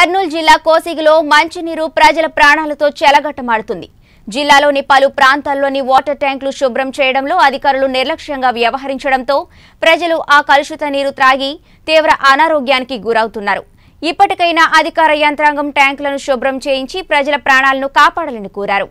కర్నూలు జిల్లా కోసిగిలో మంచినీరు ప్రజల ప్రాణాలతో చెలగట్టమాడుతుంది జిల్లాలోని పలు ప్రాంతాల్లోని వాటర్ ట్యాంకులు శుభ్రం చేయడంలో అధికారులు నిర్లక్ష్యంగా వ్యవహరించడంతో ప్రజలు ఆ కలుషిత నీరు త్రాగి తీవ్ర అనారోగ్యానికి గురవుతున్నారు. ఇప్పటికైనా అధికార యంత్రాంగం ట్యాంకులను శుభ్రం చేయించి ప్రజల ప్రాణాలను కాపాడాలని కోరారు.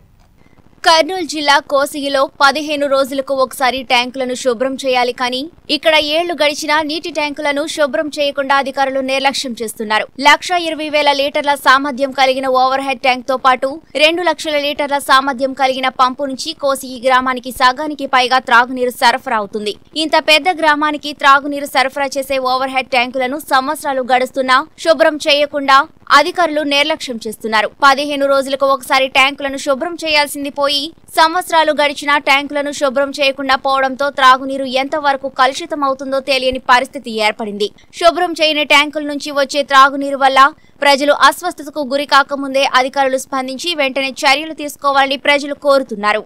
కర్నూలు జిల్లా కోసిగిలో పదిహేను రోజులకు ఒకసారి ట్యాంకులను శుభ్రం చేయాలి కానీ ఇక్కడ ఏళ్ళు గడిచినా నీటి ట్యాంకులను శుభ్రం చేయకుండా అధికారులు నిర్లక్ష్యం చేస్తున్నారు. లక్ష ఇరవై వేల లీటర్ల సామర్థ్యం కలిగిన ఓవర్ హెడ్ ట్యాంక్తో పాటు రెండు లక్షల లీటర్ల సామర్థ్యం కలిగిన పంపు నుంచి కోసిగి గ్రామానికి సగానికి పైగా త్రాగునీరు సరఫరా అవుతుంది. ఇంత పెద్ద గ్రామానికి త్రాగునీరు సరఫరా చేసే ఓవర్ హెడ్ ట్యాంకులను సంవత్సరాలు గడుస్తున్నా శుభ్రం చేయకుండా అధికారులు నిర్లక్ష్యం చేస్తున్నారు. పదిహేను రోజులకు ఒకసారి ట్యాంకులను శుభ్రం చేయాల్సింది పోయి సంవత్సరాలు గడిచినా ట్యాంకులను శుభ్రం చేయకుండా పోవడంతో త్రాగునీరు ఎంతవరకు కలుషితం అవుతుందో తెలియని పరిస్థితి ఏర్పడింది. శుభ్రం చేయని ట్యాంకుల నుంచి వచ్చే త్రాగునీరు వల్ల ప్రజలు అస్వస్థతకు గురి కాకముందే అధికారులు స్పందించి వెంటనే చర్యలు తీసుకోవాలని ప్రజలు కోరుతున్నారు.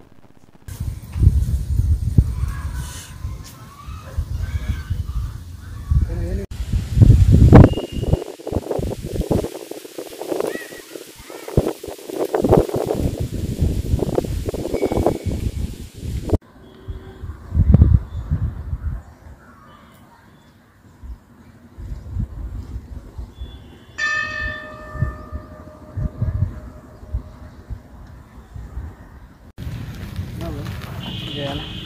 Bakalım. Güzel.